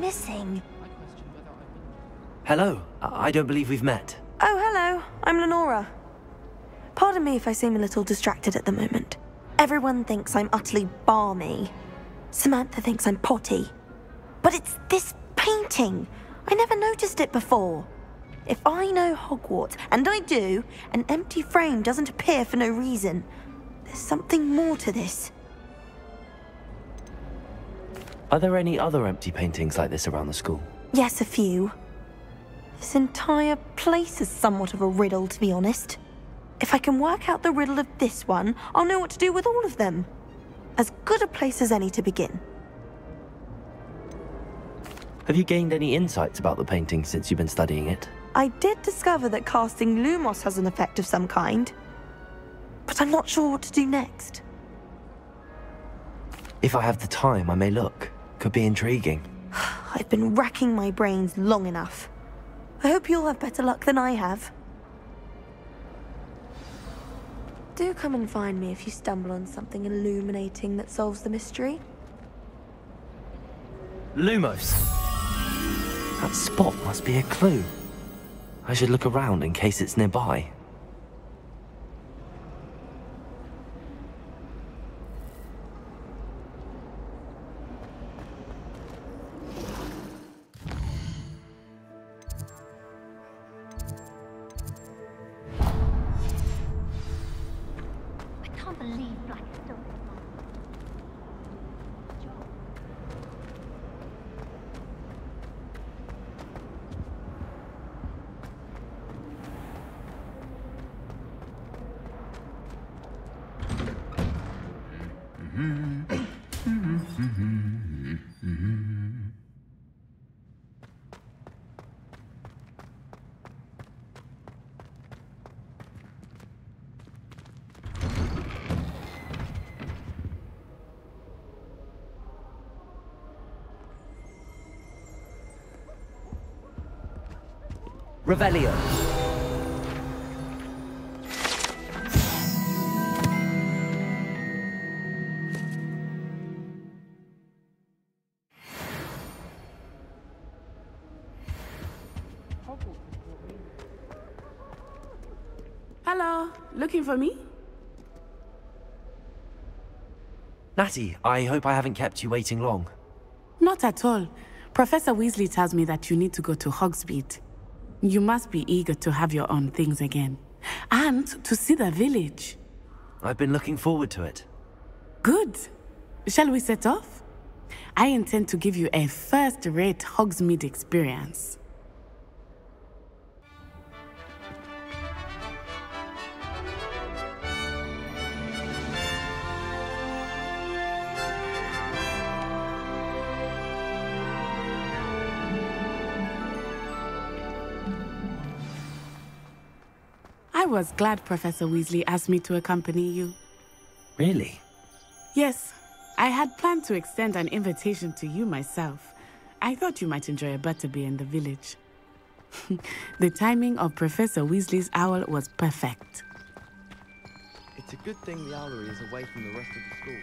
missing? I question whether I've been Hello. I don't believe we've met. Oh, hello. I'm Lenora. Pardon me if I seem a little distracted at the moment. Everyone thinks I'm utterly balmy. Samantha thinks I'm potty. But it's this painting. I never noticed it before. If I know Hogwarts, and I do, an empty frame doesn't appear for no reason. There's something more to this. Are there any other empty paintings like this around the school? Yes, a few. This entire place is somewhat of a riddle, to be honest. If I can work out the riddle of this one, I'll know what to do with all of them. As good a place as any to begin. Have you gained any insights about the painting since you've been studying it? I did discover that casting Lumos has an effect of some kind. But I'm not sure what to do next. If I have the time, I may look. Could be intriguing. I've been racking my brains long enough. I hope you'll have better luck than I have. Do come and find me if you stumble on something illuminating that solves the mystery. Lumos! That spot must be a clue. I should look around in case it's nearby. Revelio! Hello, looking for me? Natty, I hope I haven't kept you waiting long. Not at all. Professor Weasley tells me that you need to go to Hogsmeade. You must be eager to have your own things again. And to see the village. I've been looking forward to it. Good. Shall we set off? I intend to give you a first-rate Hogsmeade experience. Was glad Professor Weasley asked me to accompany you. Really? Yes, I had planned to extend an invitation to you myself. I thought you might enjoy a butterbeer in the village. the timing of Professor Weasley's owl was perfect. It's a good thing the owlery is away from the rest of the school.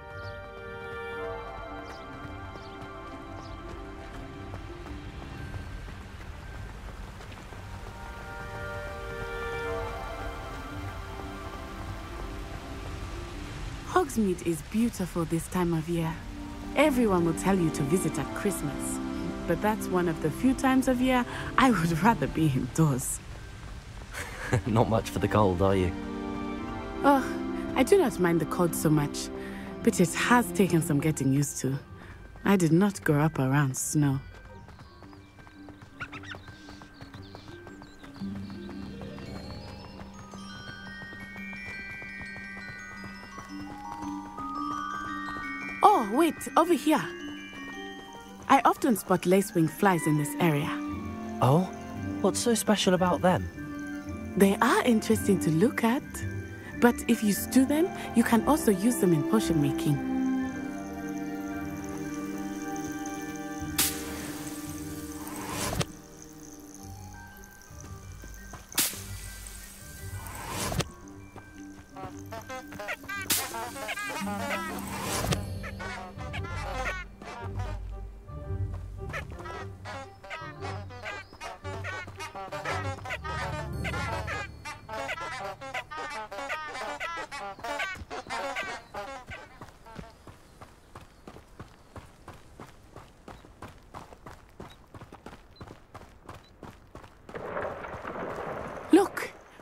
Hogsmeade is beautiful this time of year. Everyone will tell you to visit at Christmas. But that's one of the few times of year I would rather be indoors. Not much for the cold, are you? Oh, I do not mind the cold so much, but it has taken some getting used to. I did not grow up around snow. Wait, over here. I often spot lacewing flies in this area. Oh? What's so special about them? They are interesting to look at, but if you stew them, you can also use them in potion making.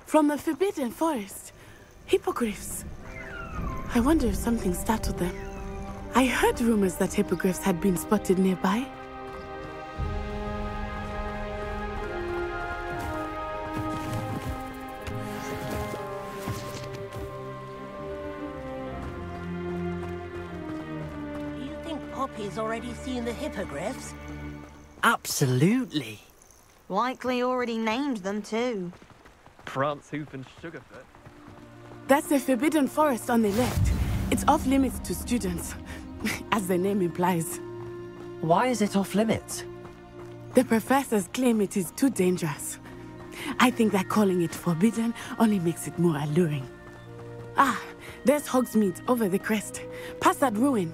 From the Forbidden Forest. Hippogriffs. I wonder if something startled them. I heard rumors that hippogriffs had been spotted nearby. Do you think Poppy's already seen the hippogriffs? Absolutely. Likely already named them too. Prance, Hoof, and Sugarfoot. That's the Forbidden Forest on the left. It's off limits to students, as the name implies. Why is it off limits? The professors claim it is too dangerous. I think that calling it forbidden only makes it more alluring. Ah, there's Hogsmeade over the crest. Past that ruin.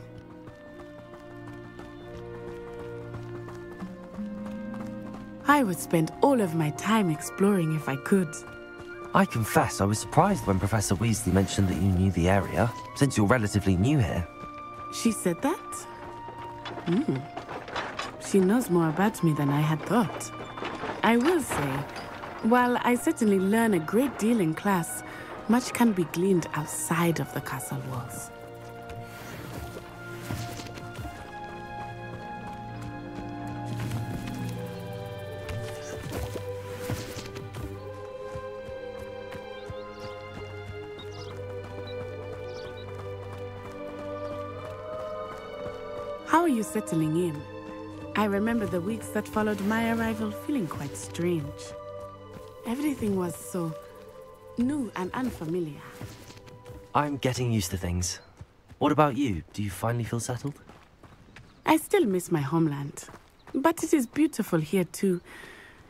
I would spend all of my time exploring if I could. I confess I was surprised when Professor Weasley mentioned that you knew the area, since you're relatively new here. She said that? Hmm. She knows more about me than I had thought. I will say, while I certainly learn a great deal in class, much can be gleaned outside of the castle walls. You settling in? I remember the weeks that followed my arrival feeling quite strange. Everything was so new and unfamiliar. I'm getting used to things. What about you? Do you finally feel settled? I still miss my homeland, but it is beautiful here too.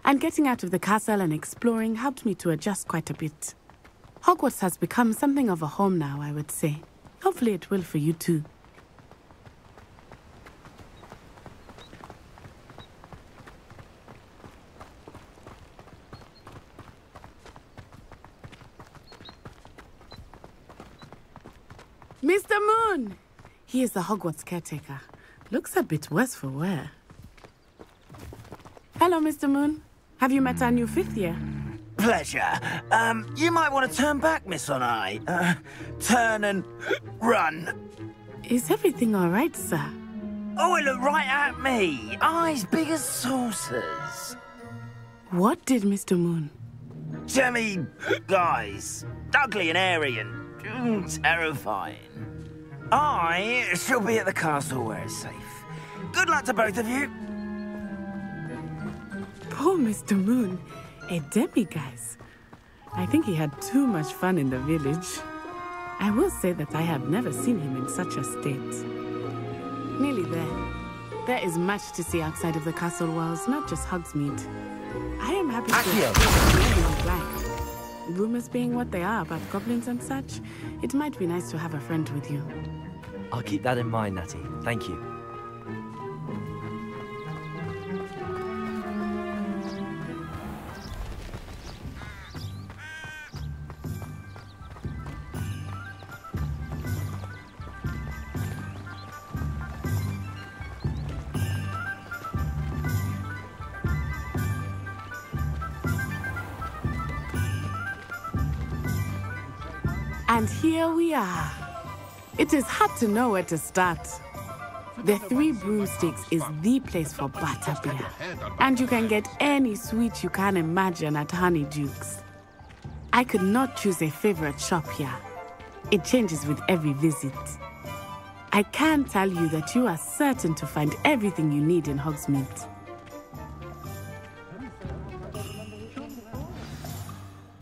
And getting out of the castle and exploring helped me to adjust quite a bit. Hogwarts has become something of a home now, I would say. Hopefully, it will for you too. Mr. Moon! He is the Hogwarts caretaker. Looks a bit worse for wear. Hello, Mr. Moon. Have you met our new fifth year? Pleasure. Um, you might want to turn back, Miss Onai. Uh, turn and run. Is everything all right, sir? Oh, it looked right at me. Eyes big as saucers. What did Mr. Moon? Jemmy guys. Ugly and airy and mm, terrifying. I shall be at the castle where it's safe. Good luck to both of you. Poor Mr. Moon. A demiguise. I think he had too much fun in the village. I will say that I have never seen him in such a state. Nearly there. There is much to see outside of the castle walls, not just Hogsmeade. I am happy to like. Rumors being what they are about goblins and such, it might be nice to have a friend with you. I'll keep that in mind, Natty. Thank you. And here we are. It is hard to know where to start. The Three Broomsticks is the place for butterbeer. And you can get any sweet you can imagine at Honeydukes. I could not choose a favorite shop here. It changes with every visit. I can tell you that you are certain to find everything you need in Hogsmeade.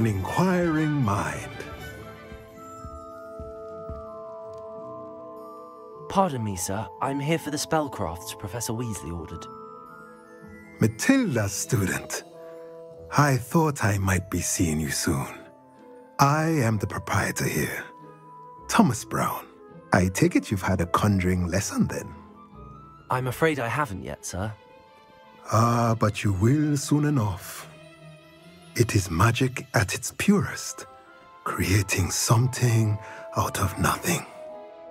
An inquiring mind. Pardon me, sir. I'm here for the spellcrafts Professor Weasley ordered. Matilda, student. I thought I might be seeing you soon. I am the proprietor here, Thomas Brown. I take it you've had a conjuring lesson then? I'm afraid I haven't yet, sir. Ah, but you will soon enough. It is magic at its purest, creating something out of nothing.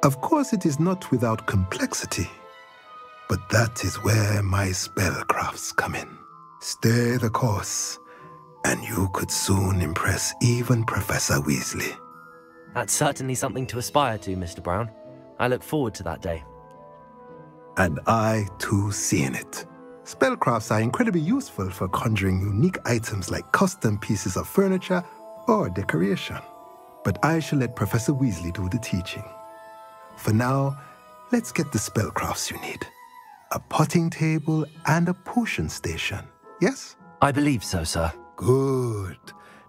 Of course, it is not without complexity, but that is where my spellcrafts come in. Stay the course, and you could soon impress even Professor Weasley. That's certainly something to aspire to, Mr. Brown. I look forward to that day. And I too see in it. Spellcrafts are incredibly useful for conjuring unique items like custom pieces of furniture or decoration. But I shall let Professor Weasley do the teaching. For now, let's get the spellcrafts you need. A potting table and a potion station, yes? I believe so, sir. Good.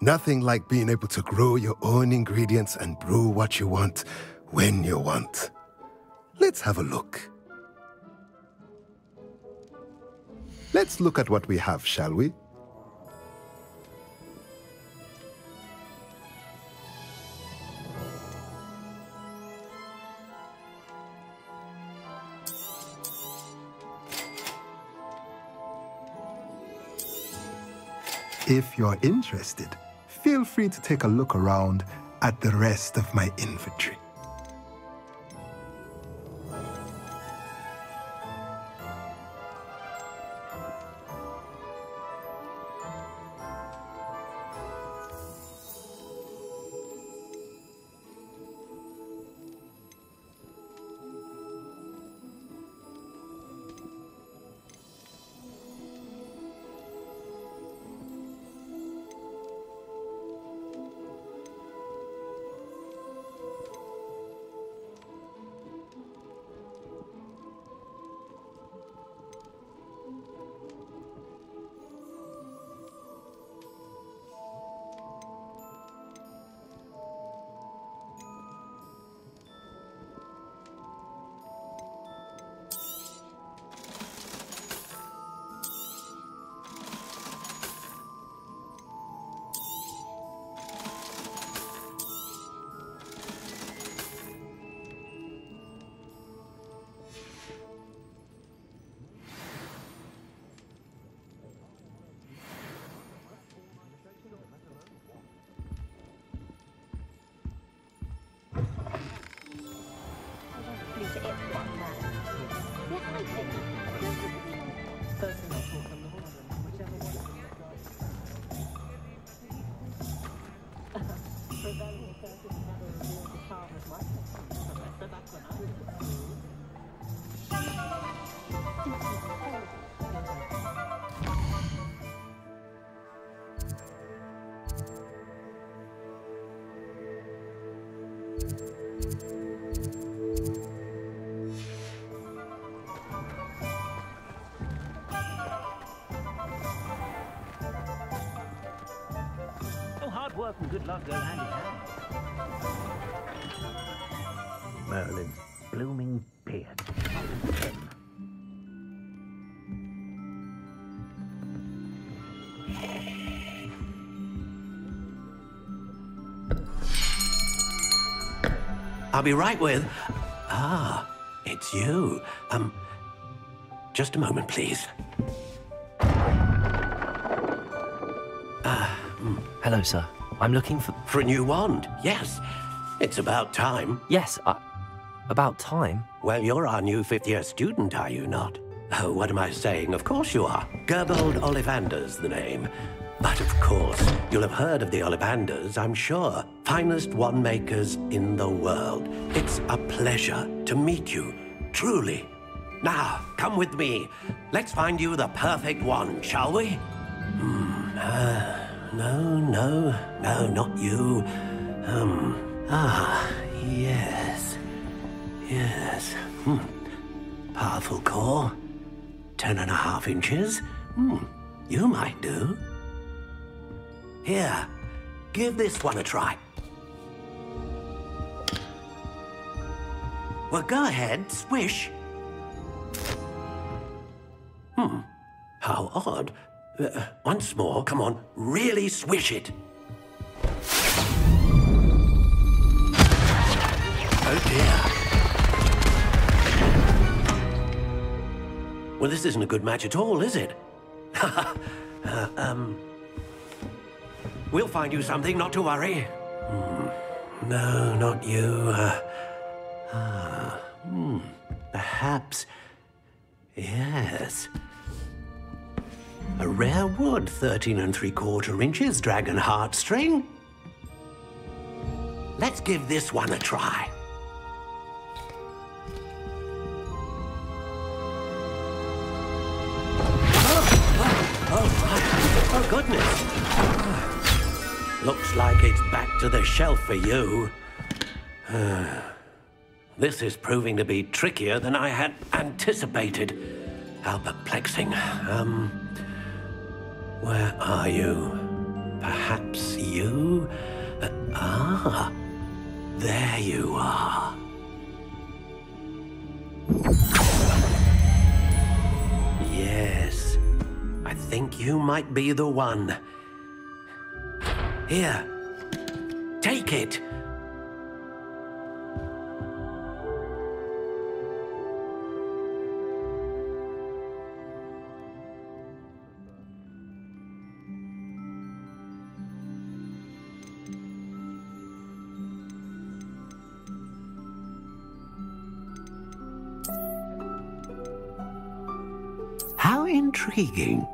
Nothing like being able to grow your own ingredients and brew what you want when you want. Let's have a look. Let's look at what we have, shall we? If you're interested, feel free to take a look around at the rest of my inventory. Work and good luck go hand in hand. Merlin's blooming beard. I'll be right with. Ah, it's you. Um, just a moment, please. Ah, Hello, sir. I'm looking for. For a new wand, yes. It's about time. Yes, I... About time? Well, you're our new fifth year student, are you not? Oh, what am I saying? Of course you are. Gerbold Ollivander's the name. But of course, you'll have heard of the Ollivanders, I'm sure. Finest wand makers in the world. It's a pleasure to meet you, truly. Now, come with me. Let's find you the perfect wand, shall we? Hmm. Uh, no, no, no, not you. Um. Ah, yes. Yes. Hmm. Powerful core. Ten and a half inches. Hmm. You might do. Here, give this one a try. Well, go ahead, swish. Hmm. How odd. Uh, once more, come on, really swish it. Oh dear. Well, this isn't a good match at all, is it? uh, um. We'll find you something, not to worry. Hmm. No, not you. Uh, ah, hmm. Perhaps. Yes. A rare wood, 13 and three quarter inches, dragon heartstring. Let's give this one a try. Oh, oh, oh goodness. Looks like it's back to the shelf for you. this is proving to be trickier than I had anticipated. How perplexing. Um, where are you? Perhaps you? Ah, there you are. Yes, I think you might be the one. Here, take it. Intriguing.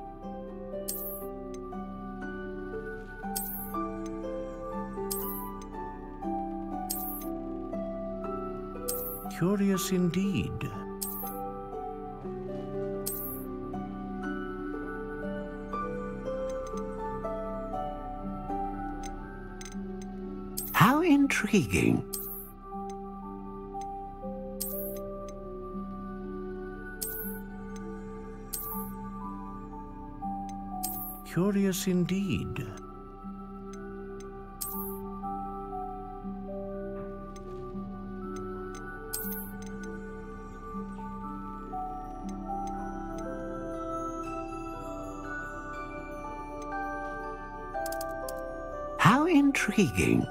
Curious indeed. How intriguing. Curious indeed. How intriguing.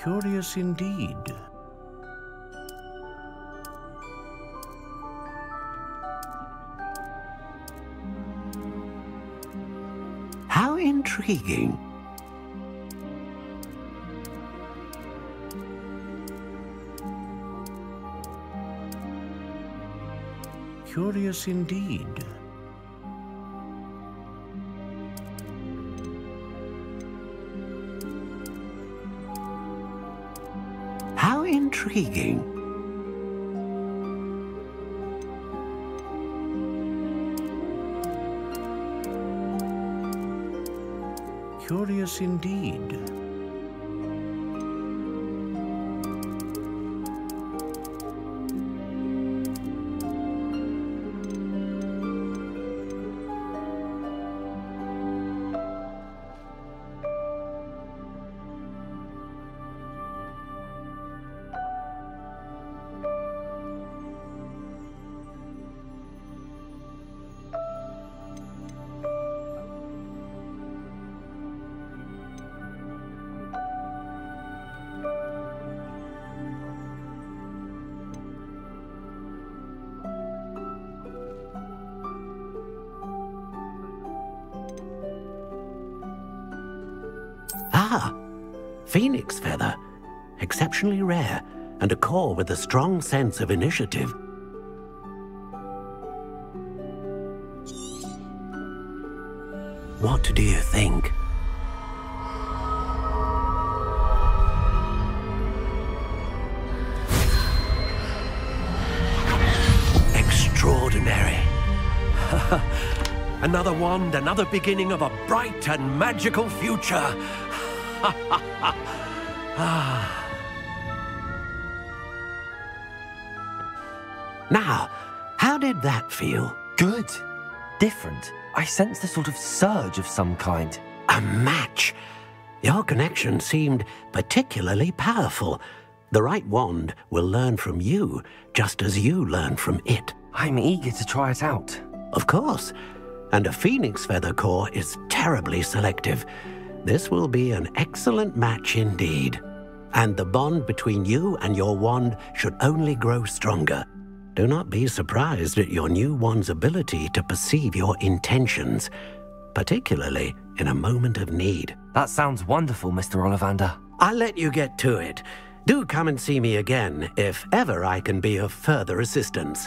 Curious indeed. Intriguing. Curious indeed. How intriguing. Curious indeed. Phoenix feather. Exceptionally rare, and a core with a strong sense of initiative. What do you think? Extraordinary. another wand, another beginning of a bright and magical future. Ah. now, how did that feel? Good. Different. I sensed a sort of surge of some kind. A match. Your connection seemed particularly powerful. The right wand will learn from you, just as you learn from it. I'm eager to try it out. Of course. And a phoenix feather core is terribly selective. This will be an excellent match indeed. And the bond between you and your wand should only grow stronger. Do not be surprised at your new wand's ability to perceive your intentions, particularly in a moment of need. That sounds wonderful, Mr. Ollivander. I'll let you get to it. Do come and see me again if ever I can be of further assistance.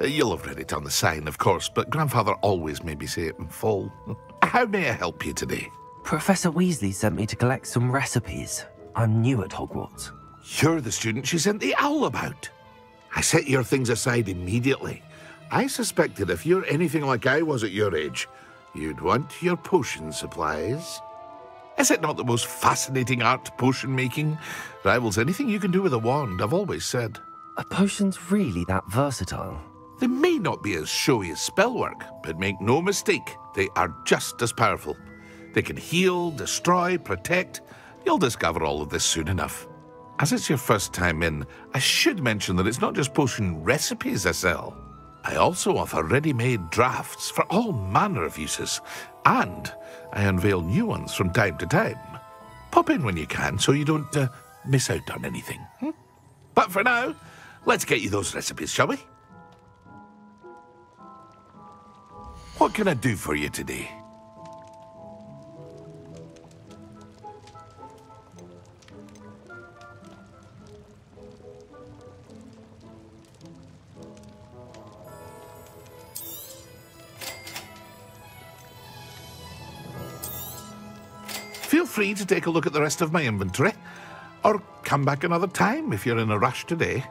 Uh, you'll have read it on the sign, of course, but Grandfather always made me say it in full. How may I help you today? Professor Weasley sent me to collect some recipes. I'm new at Hogwarts. You're the student she sent the owl about. I set your things aside immediately. I suspected if you're anything like I was at your age, you'd want your potion supplies. Is it not the most fascinating art, potion making? Rivals anything you can do with a wand, I've always said. Are potions really that versatile? They may not be as showy as spellwork, but make no mistake, they are just as powerful. They can heal, destroy, protect. You'll discover all of this soon enough. As it's your first time in, I should mention that it's not just potion recipes I sell. I also offer ready made drafts for all manner of uses, and I unveil new ones from time to time. Pop in when you can so you don't uh, miss out on anything. hmm? But for now, Let's get you those recipes, shall we? What can I do for you today? Feel free to take a look at the rest of my inventory, or come back another time if you're in a rush today.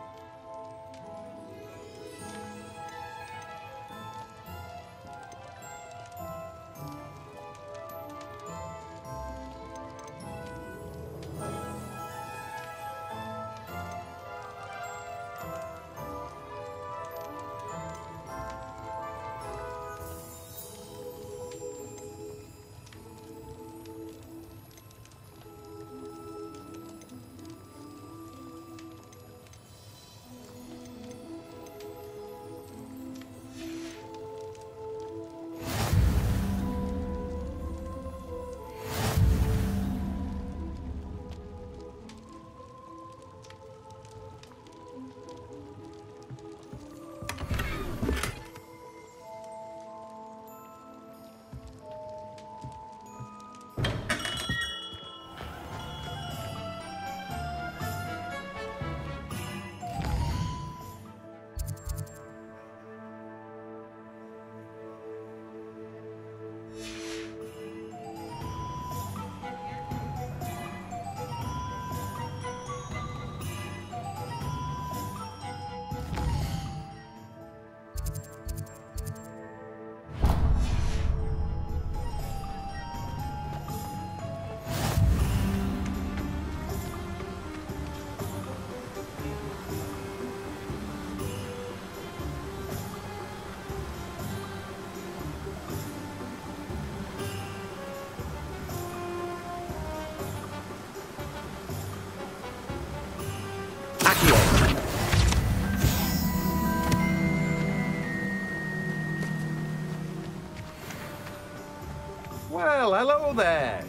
Hello there.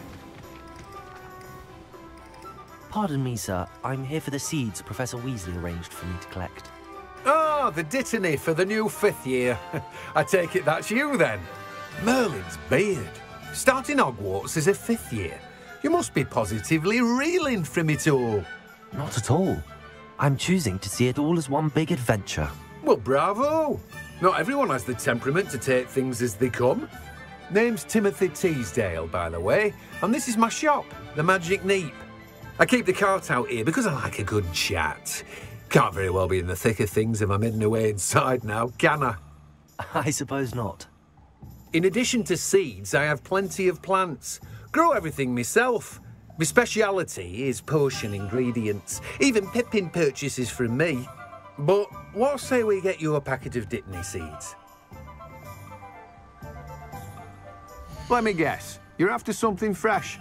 Pardon me, sir. I'm here for the seeds Professor Weasley arranged for me to collect. Oh, the Dittany for the new fifth year. I take it that's you then. Merlin's beard. Starting Hogwarts as a fifth year. You must be positively reeling from it all. Not at all. I'm choosing to see it all as one big adventure. Well, bravo. Not everyone has the temperament to take things as they come. Name's Timothy Teasdale, by the way, and this is my shop, the Magic Neep. I keep the cart out here because I like a good chat. Can't very well be in the thick of things if I'm hidden away inside now, can I? I suppose not. In addition to seeds, I have plenty of plants. Grow everything myself. My speciality is potion ingredients. Even Pippin purchases from me. But what say we get you a packet of Dittany seeds? Let me guess. You're after something fresh.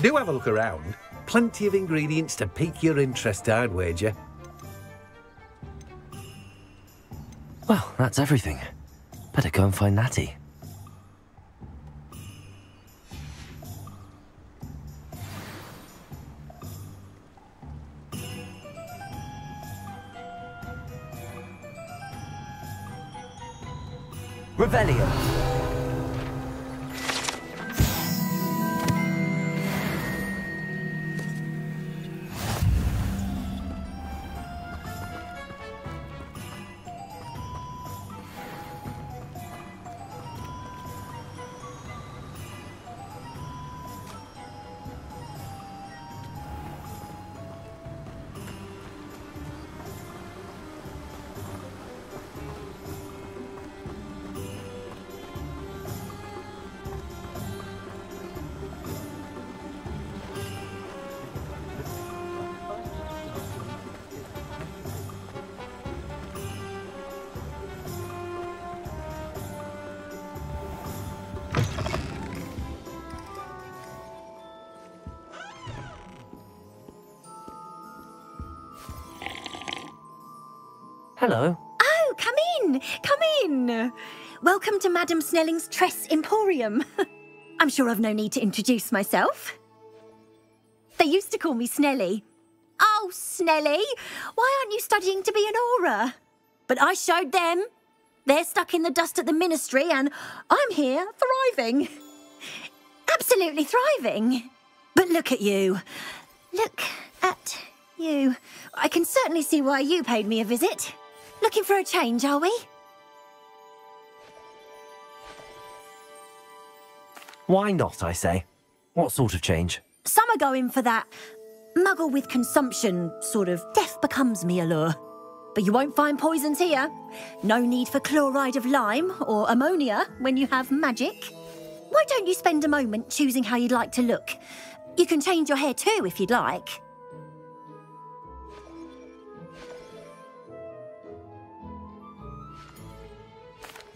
Do have a look around. Plenty of ingredients to pique your interest, I'd wager. Well, that's everything. Better go and find Natty. Revelio. Hello. Oh, come in, come in. Welcome to Madame Snelling's Tress Emporium. I'm sure I've no need to introduce myself. They used to call me Snelly. Oh, Snelly, why aren't you studying to be an Auror? But I showed them. They're stuck in the dust at the ministry, and I'm here thriving. Absolutely thriving. But look at you. Look at you. I can certainly see why you paid me a visit. Looking for a change, are we? Why not, I say? What sort of change? Some are going for that muggle with consumption, sort of death becomes me allure. But you won't find poisons here. No need for chloride of lime or ammonia when you have magic. Why don't you spend a moment choosing how you'd like to look? You can change your hair too if you'd like.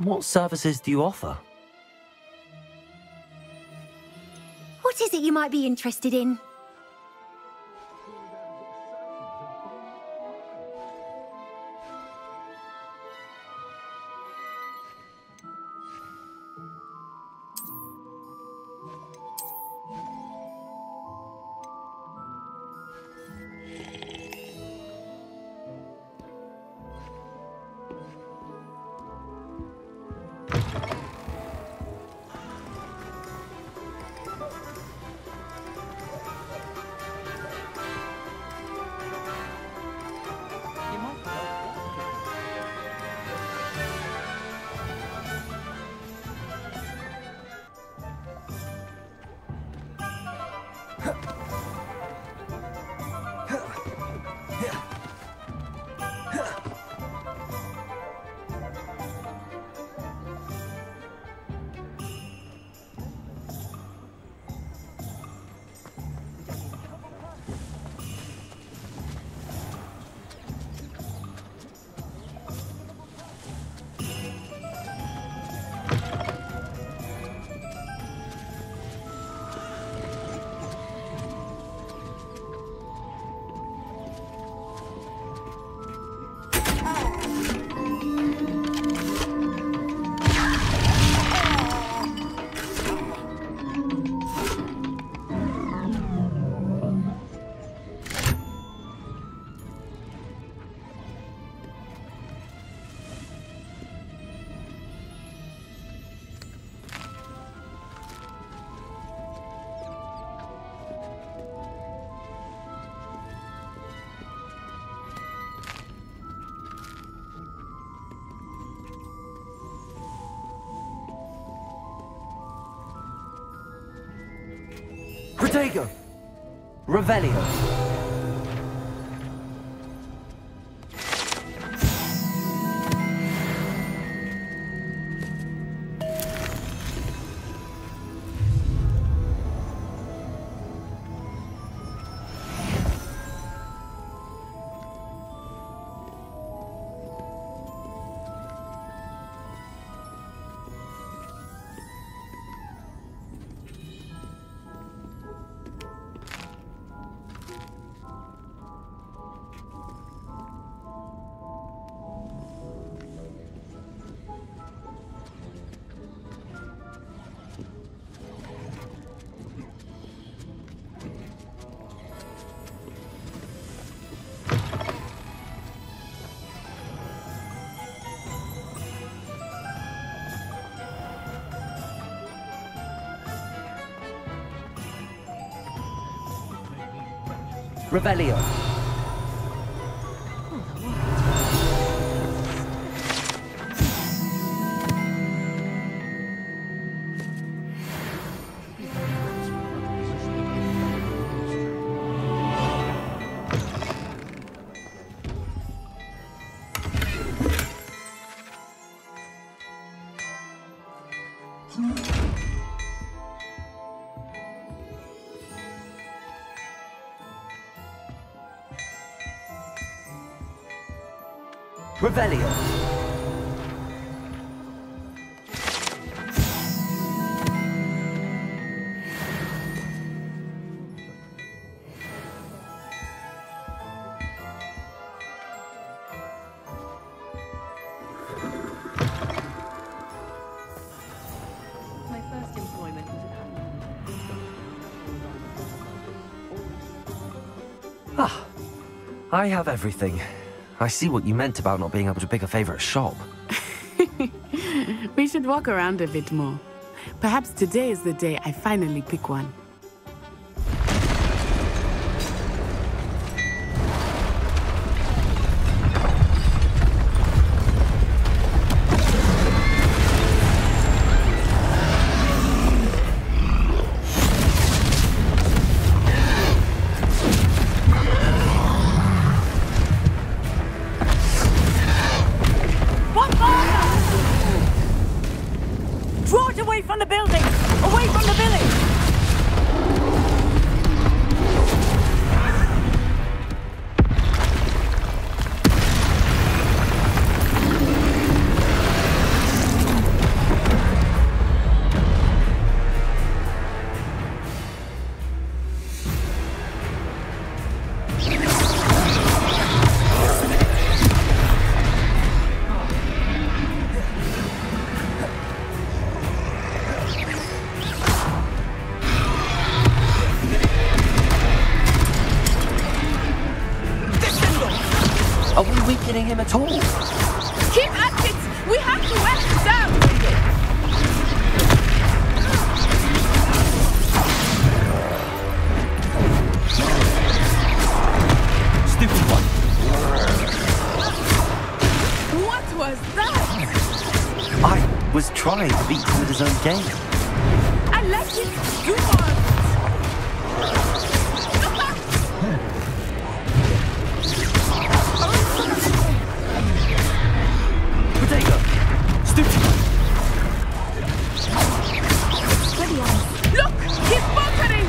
What services do you offer? What is it you might be interested in? Protego! Revelio! Revelio. Revelio. My first employment was at home. Ah, I have everything. I see what you meant about not being able to pick a favorite shop. We should walk around a bit more. Perhaps today is the day I finally pick one. Game. I like it! You are! Stupid. Look! He's bunkering!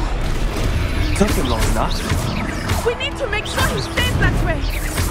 Took him long enough. We need to make sure he stays that way!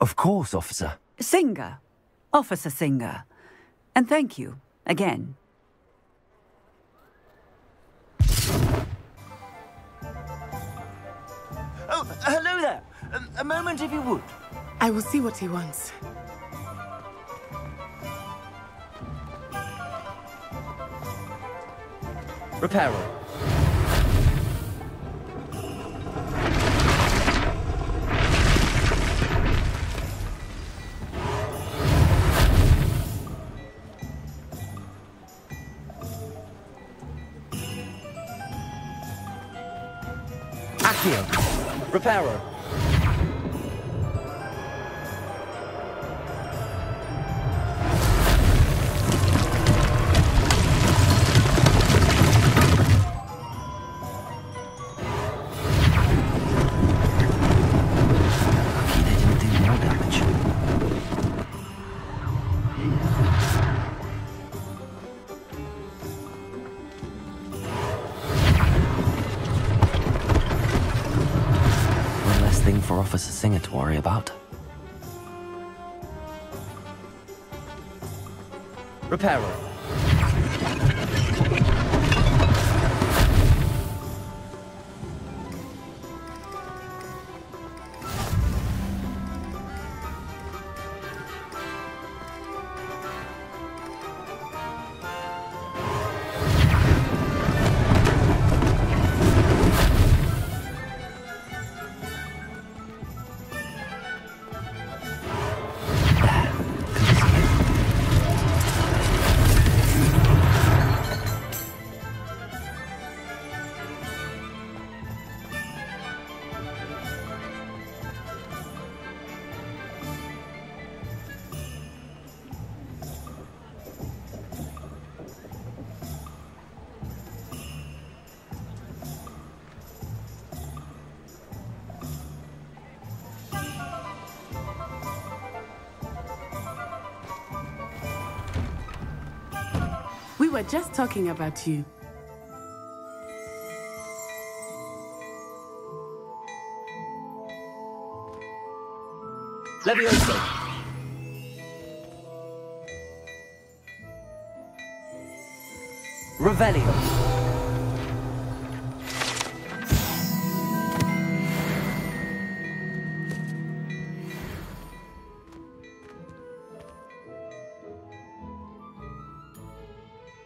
Of course, officer. Singer. Officer Singer. And thank you, again. Oh, hello there. A, a moment, if you would. I will see what he wants. Reparo. Reparo. Reparo. Were just talking about you. Levioso. Revelio.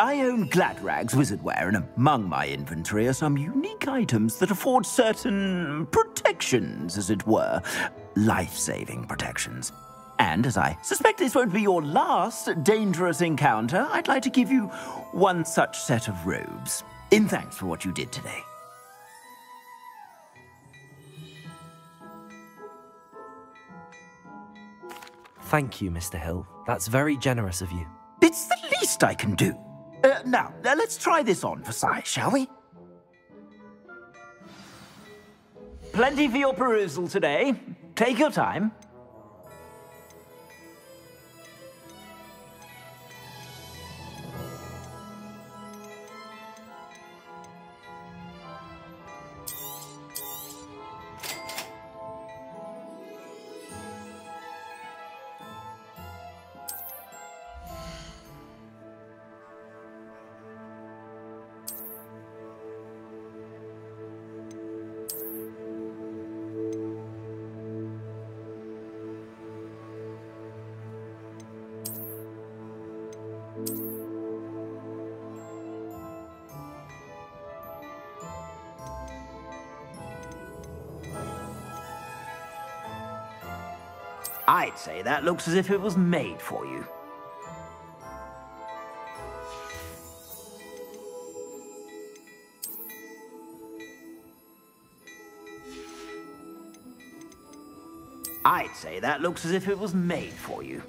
I own Gladrags Wizardwear, and among my inventory are some unique items that afford certain protections, as it were. Life saving protections. And as I suspect this won't be your last dangerous encounter, I'd like to give you one such set of robes. In thanks for what you did today. Thank you, Mr. Hill. That's very generous of you. It's the least I can do. Uh, now, let's try this on for size, shall we? Plenty for your perusal today. Take your time. I'd say that looks as if it was made for you. I'd say that looks as if it was made for you.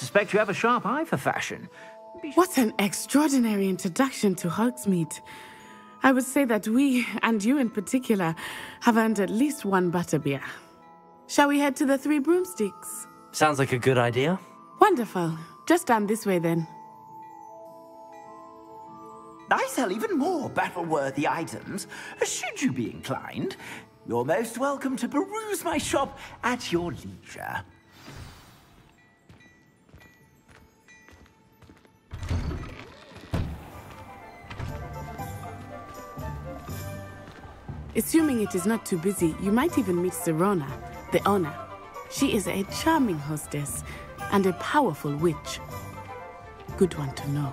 Suspect you have a sharp eye for fashion. What an extraordinary introduction to Hogsmeade. I would say that we, and you in particular, have earned at least one butterbeer. Shall we head to the Three Broomsticks? Sounds like a good idea. Wonderful. Just down this way then. I sell even more battle-worthy items. Should you be inclined, you're most welcome to peruse my shop at your leisure. Assuming it is not too busy, you might even meet Sirona, the owner. She is a charming hostess and a powerful witch. Good one to know.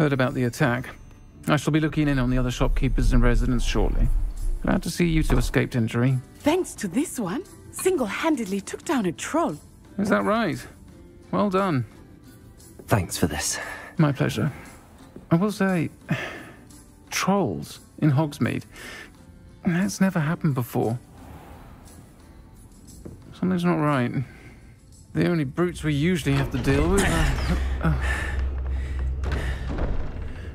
Heard about the attack. I shall be looking in on the other shopkeepers and residents shortly. Glad to see you two escaped injury. Thanks to this one, single-handedly took down a troll. Is that right? Well done. Thanks for this. My pleasure. I will say, trolls in Hogsmeade. That's never happened before. Something's not right. The only brutes we usually have to deal with are... Uh, uh,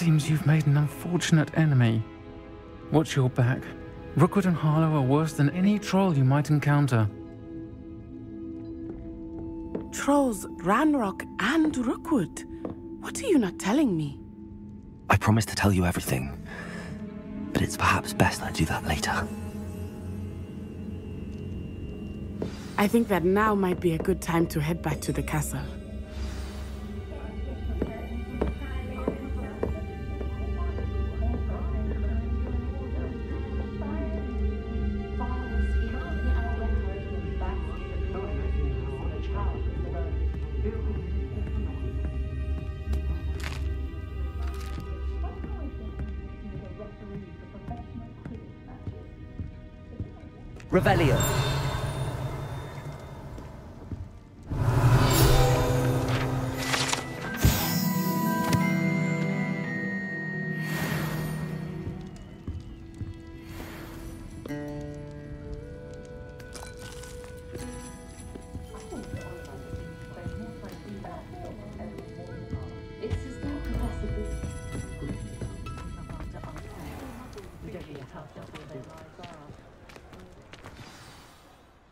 Seems you've made an unfortunate enemy. Watch your back. Rookwood and Harlow are worse than any troll you might encounter. Trolls, Ranrock, and Rookwood. What are you not telling me? I promise to tell you everything. But it's perhaps best I do that later. I think that now might be a good time to head back to the castle. Revelio.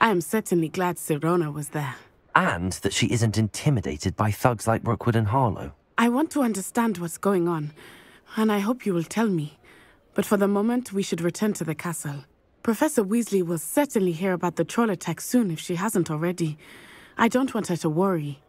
I am certainly glad Sirona was there. And that she isn't intimidated by thugs like Rookwood and Harlow. I want to understand what's going on, and I hope you will tell me. But for the moment, we should return to the castle. Professor Weasley will certainly hear about the troll attack soon if she hasn't already. I don't want her to worry.